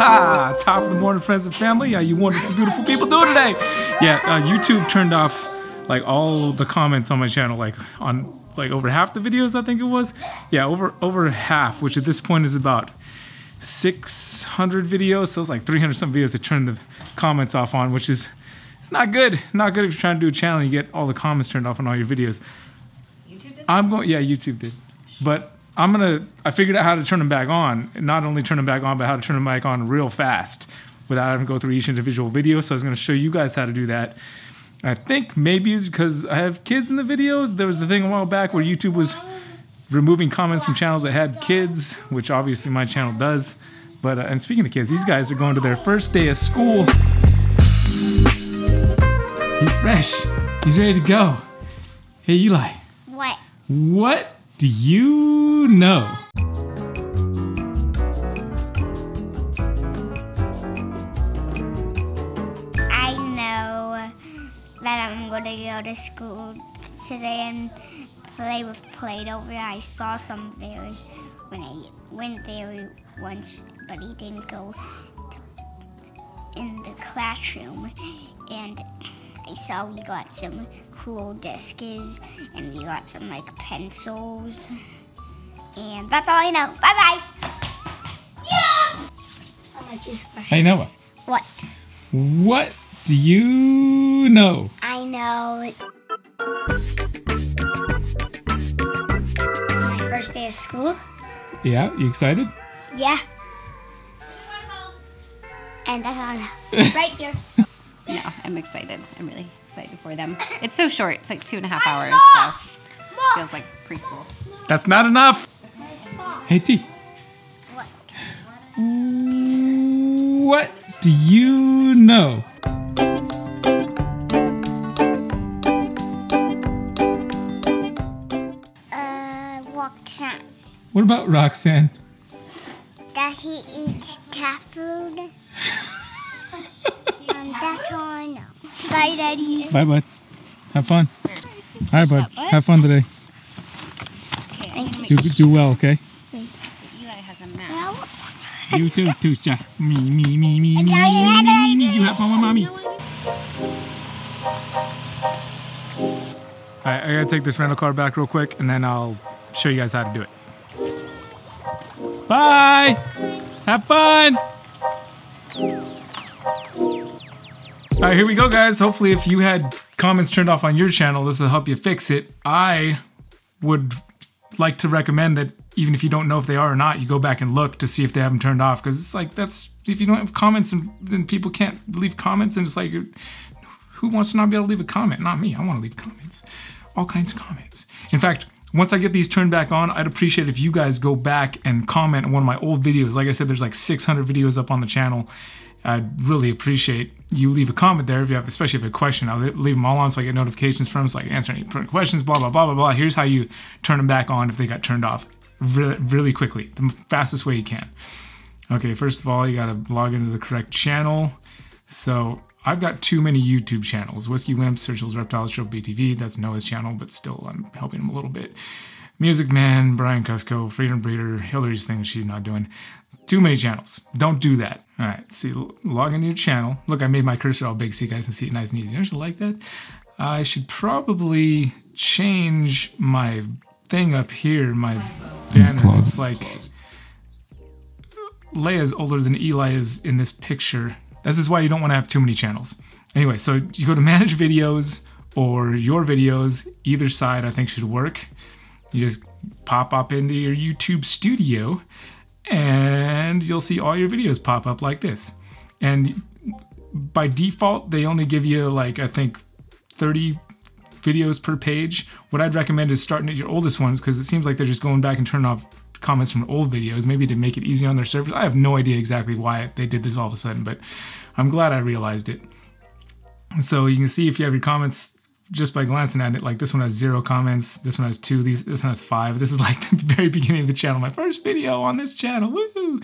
Oh, top of the morning, friends and family. How you wonderful, beautiful people doing today? Yeah, uh, YouTube turned off like all the comments on my channel, like on like over half the videos, I think it was. Yeah, over over half, which at this point is about 600 videos. So it's like 300 some videos that turned the comments off on, which is it's not good. Not good if you're trying to do a channel and you get all the comments turned off on all your videos. YouTube did? I'm going. Yeah, YouTube did, but I'm gonna. I figured out how to turn them back on. Not only turn them back on, but how to turn them back on real fast without having to go through each individual video. So I was gonna show you guys how to do that. I think maybe it's because I have kids in the videos. There was the thing a while back where YouTube was removing comments from channels that had kids, which obviously my channel does. But uh, and speaking of kids, these guys are going to their first day of school. He's fresh. He's ready to go. Hey Eli. What? What do you know? I know that I'm going to go to school today and play with Play-Doh. I saw some very when I went there once, but he didn't go in the classroom. And I saw we got some cool discs and we got some like pencils. And that's all I know. Bye bye. Yeah. Oh, How much is Hey Noah. What? What do you know? I know. My first day of school? Yeah, you excited? Yeah. And that's all I know. right here. No, I'm excited. I'm really excited for them. It's so short. It's like two and a half hours, so feels like preschool. That's not enough. Hey T. What? What do you know? Uh, Roxanne. What about Roxanne? That he eats cat food. and that's all I know. Bye, Daddy. Bye, bud. Have fun. All right, bud. Have fun today. Okay, I'm gonna make Do do well, okay? you too, too, Sha. Me, me, me, me, me, me, me, me. You have one, mommy. All right, I gotta take this rental car back real quick, and then I'll show you guys how to do it. Bye. Have fun. All right, here we go, guys. Hopefully, if you had comments turned off on your channel, this will help you fix it. I would like to recommend that even if you don't know if they are or not, you go back and look to see if they have them turned off. Because it's like that's if you don't have comments and then people can't leave comments, and it's like who wants to not be able to leave a comment? Not me. I want to leave comments. All kinds of comments. In fact, once I get these turned back on, I'd appreciate if you guys go back and comment on one of my old videos. Like I said, there's like 600 videos up on the channel. I'd really appreciate you leave a comment there if you have, especially if you have a question. I'll leave them all on so I get notifications from so I can answer any questions, blah, blah, blah, blah, blah. Here's how you turn them back on if they got turned off really, really quickly, the fastest way you can. Okay, first of all, you gotta log into the correct channel. So I've got too many YouTube channels. Whiskey Wimps, Surgicals, Reptiles, Show BTV. That's Noah's channel, but still I'm helping him a little bit. Music Man, Brian Kusko, Freedom Breeder, Hillary's thing she's not doing. Too many channels. Don't do that. All right, see, log into your channel. Look, I made my cursor all big so you guys can see it nice and easy. Don't you like that? I should probably change my thing up here, my banner. It's like Leia's older than Eli is in this picture. This is why you don't want to have too many channels. Anyway, so you go to manage videos or your videos, either side I think should work. You just pop up into your YouTube studio and you'll see all your videos pop up like this. And by default, they only give you like, I think 30 videos per page. What I'd recommend is starting at your oldest ones because it seems like they're just going back and turning off comments from old videos, maybe to make it easy on their servers. I have no idea exactly why they did this all of a sudden, but I'm glad I realized it. So you can see if you have your comments just by glancing at it, like this one has zero comments, this one has two, these, this one has five. This is like the very beginning of the channel, my first video on this channel, woohoo!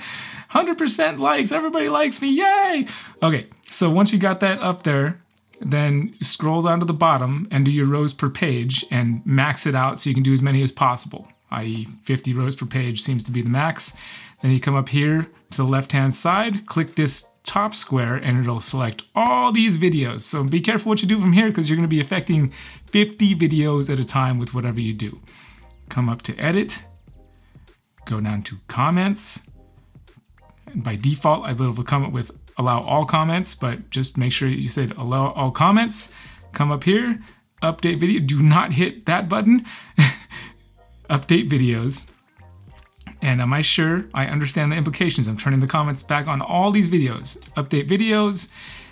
100% likes, everybody likes me, yay! Okay, so once you got that up there, then scroll down to the bottom and do your rows per page and max it out so you can do as many as possible. i.e., 50 rows per page seems to be the max. Then you come up here to the left hand side, click this top square, and it'll select all these videos. So be careful what you do from here because you're going to be affecting 50 videos at a time with whatever you do. Come up to edit, go down to comments. And by default, I will come up with allow all comments, but just make sure you said allow all comments. Come up here, update video. Do not hit that button. update videos. And am I sure I understand the implications? I'm turning the comments back on all these videos. Update videos,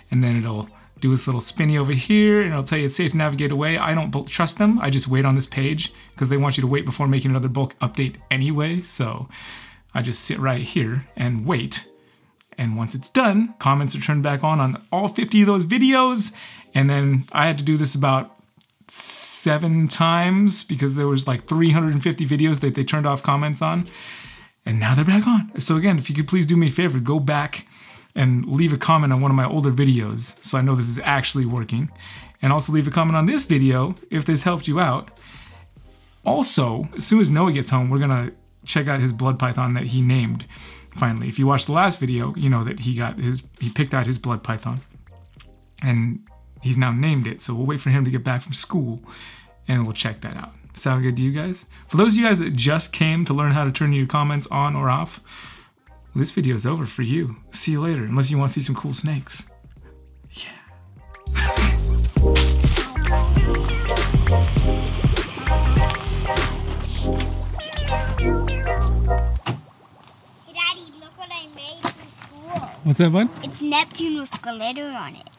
and then it'll do this little spinny over here, and it'll tell you it's safe to navigate away. I don't trust them. I just wait on this page because they want you to wait before making another bulk update anyway. So I just sit right here and wait. And once it's done, comments are turned back on on all 50 of those videos. And then I had to do this about seven times because there was like 350 videos that they turned off comments on. And now they're back on. So again, if you could please do me a favor, go back and leave a comment on one of my older videos so I know this is actually working. And also leave a comment on this video if this helped you out. Also, as soon as Noah gets home, we're gonna check out his blood python that he named finally. If you watched the last video, you know that he got his he picked out his blood python. And he's now named it. So we'll wait for him to get back from school and we'll check that out. Sound good to you guys? For those of you guys that just came to learn how to turn your comments on or off, well, this video is over for you. See you later, unless you want to see some cool snakes. Yeah. Daddy, look what I made for school. What's that, bud? It's Neptune with glitter on it.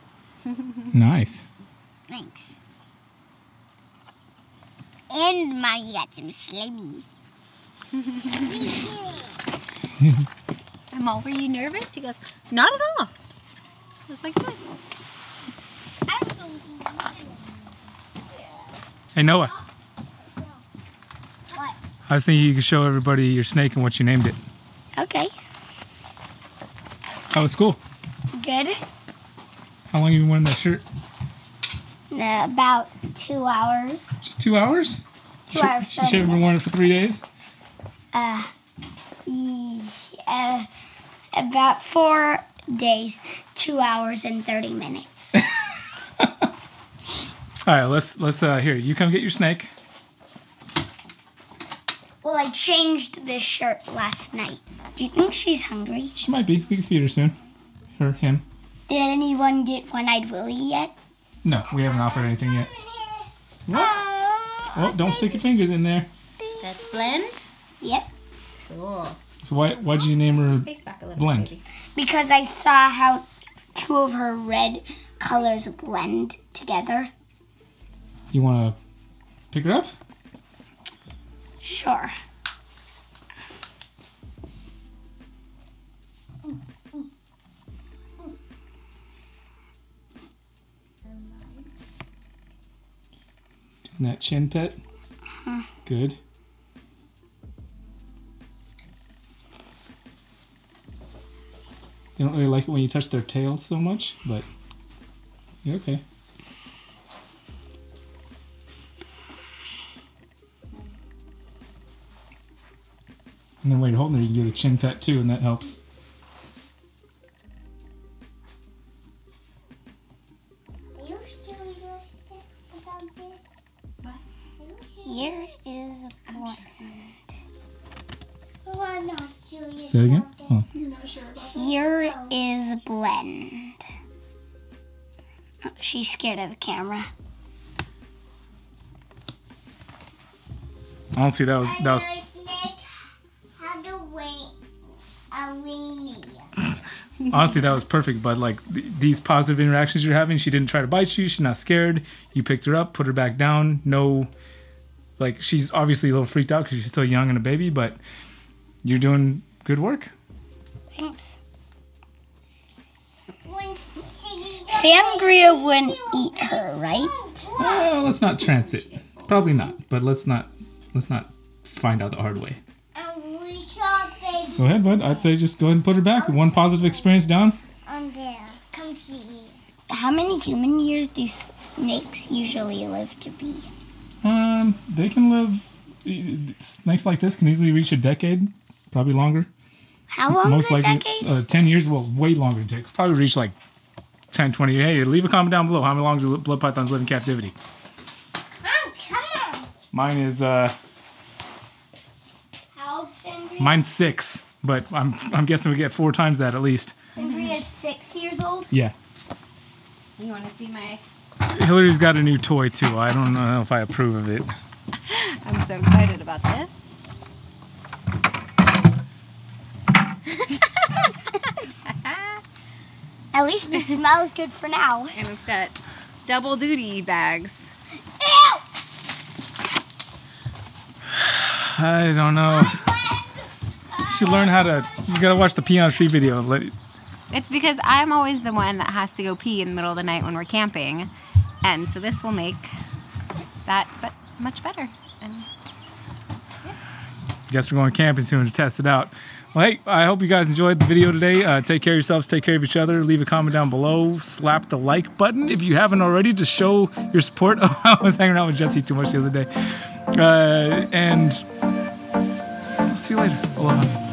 Nice. Thanks. And Mommy got some slimy. Amal, were you nervous? He goes, not at all. I was like, good. Hey, Noah. What? I was thinking you could show everybody your snake and what you named it. Okay. Oh, How was school? Good. How long have you been wearing that shirt? Uh, about two hours. Just two hours? Two Should- hours. She should have been wearing it for three days. Uh, ye- uh, about four days, two hours and 30 minutes. All right, let's let's uh here. You come get your snake. well, I changed this shirt last night. Do you think she's hungry? She might be. We can feed her soon. Her, him. Did anyone get one-eyed Willie yet? No, we haven't offered anything yet. What? Oh, don't stick your fingers in there. That's blend. Yep. Cool. So why why'd you name her? Face back a little Blend. baby. Because I saw how two of her red colors blend together. You want to pick her up? Sure. Doing that chin pet. Good. They don't really like it when you touch their tail so much, but you're okay. And then while you're holding her, you can do the chin pet too, and that helps. Here is a blend. Oh. Say that again? Oh. Here is blend. Oh, she's scared of the camera. Honestly, that was that was honestly that was perfect. But like th- these positive interactions you're having, she didn't try to bite you. She's not scared. You picked her up, put her back down. No, like she's obviously a little freaked out because she's still young and a baby, but you're doing good work. Thanks. Sangria wouldn't eat her, right? Well, let's not trance it. Probably not. But let's not let's not find out the hard way. Go ahead, bud. I'd say just go ahead and put her back. One positive experience down. On there. Come see. How many human years do snakes usually live to be? Um, they can live snakes like this can easily reach a decade, probably longer. How long Most is a likely, decade? uh, 10 years, well, way longer than takes. Probably reach like 10, 20. Hey, leave a comment down below. How long do blood pythons live in captivity? Mom, come on. Mine is, uh, How old Sangria? mine's six, but I'm, I'm guessing we get four times that at least. Sangria is six years old. Yeah. You want to see my? Hillary's got a new toy too. I don't know if I approve of it. I'm so excited about this. At least it smells good for now. And it's got double duty bags. Ew! I don't know. She learned how to. You gotta watch the pee on a tree video. It's because I'm always the one that has to go pee in the middle of the night when we're camping. And so this will make that but much better. And guess we're going camping soon to test it out. Well, hey, I hope you guys enjoyed the video today. Uh, take care of yourselves, take care of each other. Leave a comment down below. Slap the like button if you haven't already to show your support. Oh, I was hanging out with Jesse too much the other day. Uh, and see you later. Aloha.